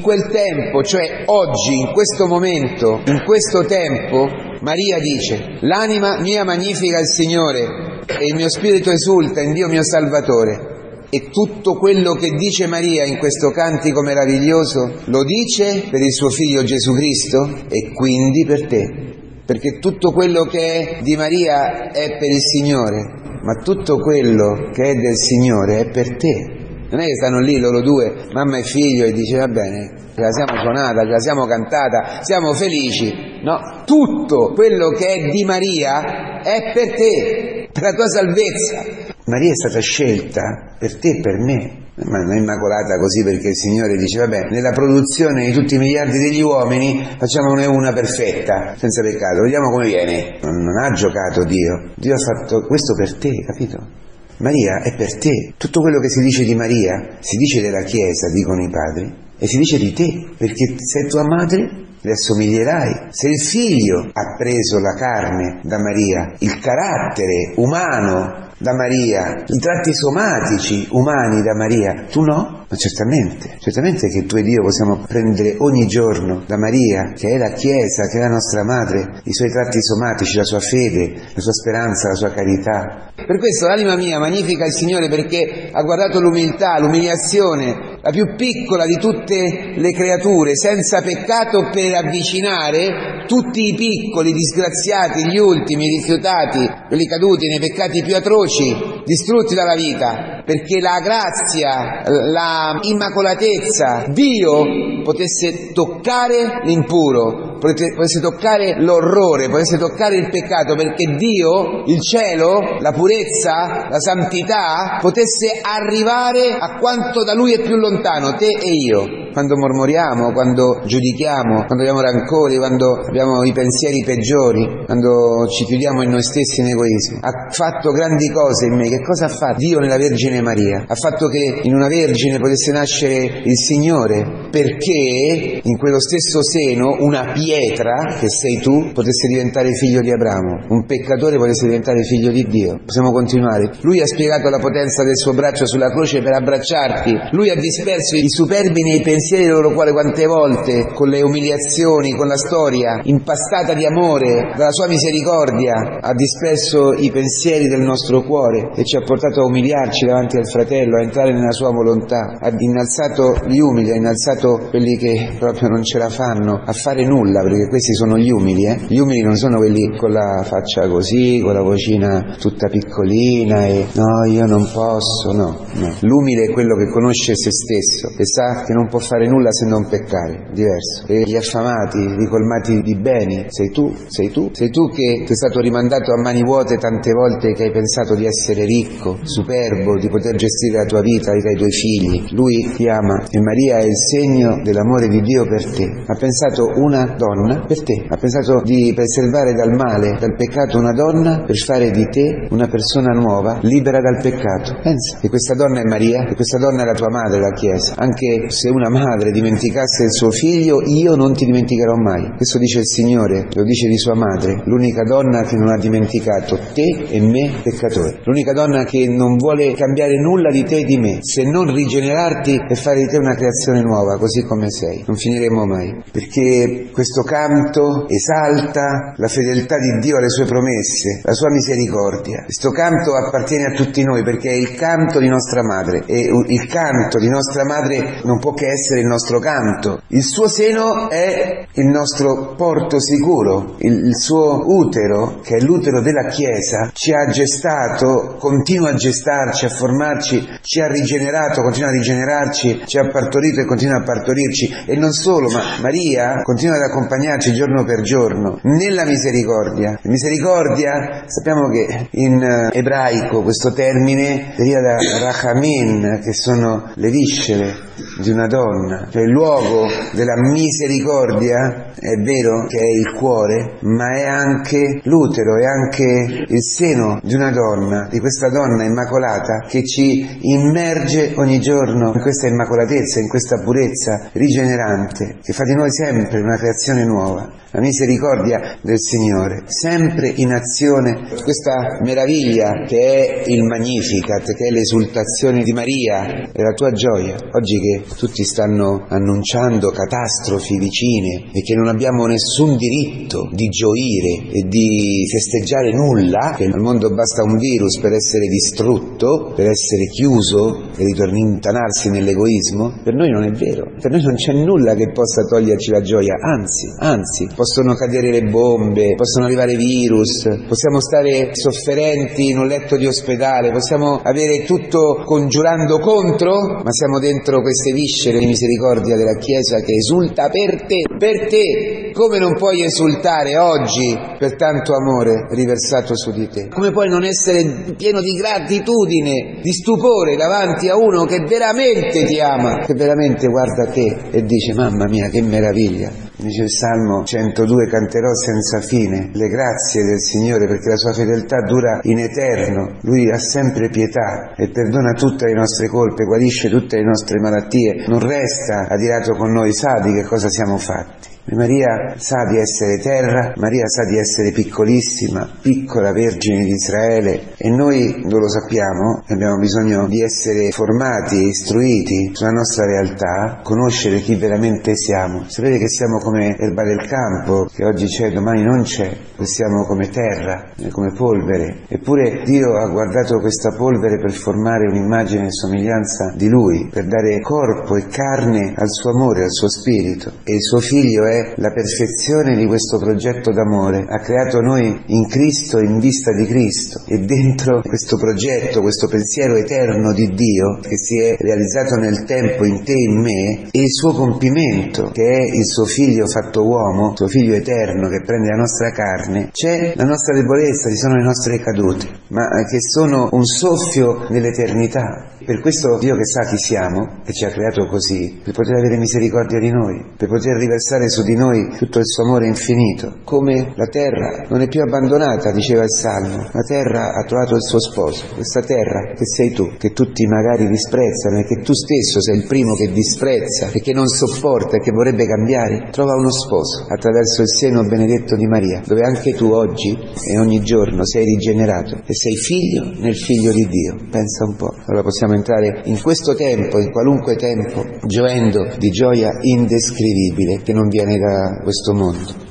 In quel tempo, cioè oggi, in questo momento, in questo tempo, Maria dice, l'anima mia magnifica il Signore e il mio spirito esulta in Dio mio Salvatore. E tutto quello che dice Maria in questo cantico meraviglioso lo dice per il suo figlio Gesù Cristo e quindi per te. Perché tutto quello che è di Maria è per il Signore, ma tutto quello che è del Signore è per te. Non è che stanno lì loro due, mamma e figlio, e dice va bene, ce la siamo suonata, ce la siamo cantata, siamo felici. No, tutto quello che è di Maria è per te, per la tua salvezza. Maria è stata scelta per te e per me, ma non è immacolata così perché il Signore dice vabbè, nella produzione di tutti i miliardi degli uomini facciamone una perfetta, senza peccato, vediamo come viene. Non, non ha giocato Dio, Dio ha fatto questo per te, capito? Maria è per te. Tutto quello che si dice di Maria si dice della Chiesa, dicono i padri, e si dice di te, perché sei tua madre le assomiglierai. Se il figlio ha preso la carne da Maria, il carattere umano da Maria, i tratti somatici umani da Maria, tu no? Ma certamente, certamente che tu ed io possiamo prendere ogni giorno da Maria, che è la Chiesa, che è la nostra madre, i suoi tratti somatici, la sua fede, la sua speranza, la sua carità. Per questo l'anima mia magnifica il Signore perché ha guardato l'umiltà, l'umiliazione, la più piccola di tutte le creature, senza peccato per avvicinare tutti i piccoli, disgraziati, gli ultimi, rifiutati, quelli caduti nei peccati più atroci, distrutti dalla vita, perché la grazia, la immacolatezza, Dio potesse toccare l'impuro, potesse toccare l'orrore, potesse toccare il peccato, perché Dio, il cielo, la purezza, la santità, potesse arrivare a quanto da Lui è più lontano, te e io. Quando mormoriamo, quando giudichiamo, quando abbiamo rancori, quando abbiamo i pensieri peggiori, quando ci chiudiamo in noi stessi in egoismo. Ha fatto grandi cose in me. Che cosa ha fatto Dio nella Vergine Maria? Ha fatto che in una Vergine potesse nascere il Signore, perché in quello stesso seno una pietra, che sei tu, potesse diventare figlio di Abramo, un peccatore potesse diventare figlio di Dio. Possiamo continuare. Lui ha spiegato la potenza del suo braccio sulla croce per abbracciarti. Lui ha disperso i superbi nei pensieri del loro cuore quante volte, con le umiliazioni, con la storia impastata di amore, dalla sua misericordia, ha disperso i pensieri del nostro cuore e ci ha portato a umiliarci davanti al fratello, a entrare nella sua volontà, ha innalzato gli umili, ha innalzato quelli che proprio non ce la fanno a fare nulla, perché questi sono gli umili, eh? Gli umili non sono quelli con la faccia così, con la vocina tutta piccolina e no, io non posso, no, no. L'umile è quello che conosce se stesso e sa che non può fare nulla se non peccare, diverso. E gli affamati, i colmati di beni, sei tu, sei tu, sei tu che sei stato rimandato a mani vuote tante volte che hai pensato di essere ricco, superbo, di poter gestire la tua vita i tuoi figli. Lui ti ama e Maria è il segno dell'amore di Dio per te. Ha pensato una donna per te, ha pensato di preservare dal male, dal peccato una donna per fare di te una persona nuova, libera dal peccato. Pensa che questa donna è Maria, che questa donna è la tua madre, la Chiesa. Anche se una madre dimenticasse il suo figlio, io non ti dimenticherò mai. Questo dice il Signore, lo dice di sua madre, l'unica donna che non ha dimenticato te e me peccatore. L'unica donna che non vuole cambiare nulla di te e di me, se non rigenerarti e fare di te una creazione nuova, così come sei. Non finiremo mai. Perché questo canto esalta la fedeltà di Dio alle sue promesse, la sua misericordia. Questo canto appartiene a tutti noi perché è il canto di nostra madre e il canto di nostra madre non può che essere il nostro canto. Il suo seno è il nostro porto sicuro, il, il suo utero, che è l'utero della Chiesa, ci ha gestato, continua a gestarci, a formarci, ci ha rigenerato, continua a rigenerarci, ci ha partorito e continua a partorirci. E non solo, ma Maria continua ad accompagnarci giorno per giorno nella misericordia. Misericordia, sappiamo che in eh, ebraico questo termine deriva da rachamin, che sono le viscere di una donna, cioè il luogo della misericordia è vero che è il cuore, ma è anche l'utero, è anche il seno di una donna, di questa donna immacolata che ci immerge ogni giorno in questa immacolatezza, in questa purezza rigenerante che fa di noi sempre una creazione nuova. La misericordia del Signore, sempre in azione, questa meraviglia che è il Magnificat, che è l'esultazione di Maria e la tua gioia. Oggi che tutti stanno annunciando catastrofi vicine e che non abbiamo nessun diritto di gioire e di festeggiare nulla, che al mondo basta un virus per essere distrutto, per essere chiuso e ritornintanarsi nell'egoismo, per noi non è vero, per noi non c'è nulla che possa toglierci la gioia, anzi, anzi, possono cadere le bombe, possono arrivare virus, possiamo stare sofferenti in un letto di ospedale, possiamo avere tutto congiurando contro, ma siamo dentro queste viscere di misericordia della Chiesa che esulta per te, per te. Come non puoi esultare oggi per tanto amore riversato su di te? Come puoi non essere pieno di gratitudine, di stupore davanti a uno che veramente ti ama, che veramente guarda te e dice mamma mia che meraviglia, Dice il Salmo 102, canterò senza fine le grazie del Signore perché la sua fedeltà dura in eterno. Lui ha sempre pietà e perdona tutte le nostre colpe, guarisce tutte le nostre malattie, non resta adirato con noi, sa di che cosa siamo fatti. Maria sa di essere terra, Maria sa di essere piccolissima, piccola Vergine di Israele e noi non lo sappiamo, abbiamo bisogno di essere formati istruiti sulla nostra realtà, conoscere chi veramente siamo, sapere che siamo come erba del campo, che oggi c'è, domani non c'è, che siamo come terra, come polvere. Eppure Dio ha guardato questa polvere per formare un'immagine e somiglianza di Lui, per dare corpo e carne al suo amore, al suo spirito e il suo figlio è la perfezione di questo progetto d'amore. Ha creato noi in Cristo in vista di Cristo e dentro questo progetto, questo pensiero eterno di Dio che si è realizzato nel tempo in te e in me e il suo compimento che è il suo figlio fatto uomo, il suo figlio eterno che prende la nostra carne, c'è la nostra debolezza, ci sono le nostre cadute, ma che sono un soffio dell'eternità. Per questo Dio che sa chi siamo e ci ha creato così, per poter avere misericordia di noi, per poter riversare su di noi tutto il suo amore infinito, come la terra non è più abbandonata, diceva il Salmo, la terra ha trovato il suo sposo, questa terra che sei tu, che tutti magari disprezzano e che tu stesso sei il primo che disprezza e che non sopporta e che vorrebbe cambiare, trova uno sposo attraverso il seno benedetto di Maria, dove anche tu oggi e ogni giorno sei rigenerato e sei figlio nel figlio di Dio. Pensa un po'. Allora possiamo entrare in questo tempo, in qualunque tempo, gioendo di gioia indescrivibile che non viene da questo mondo.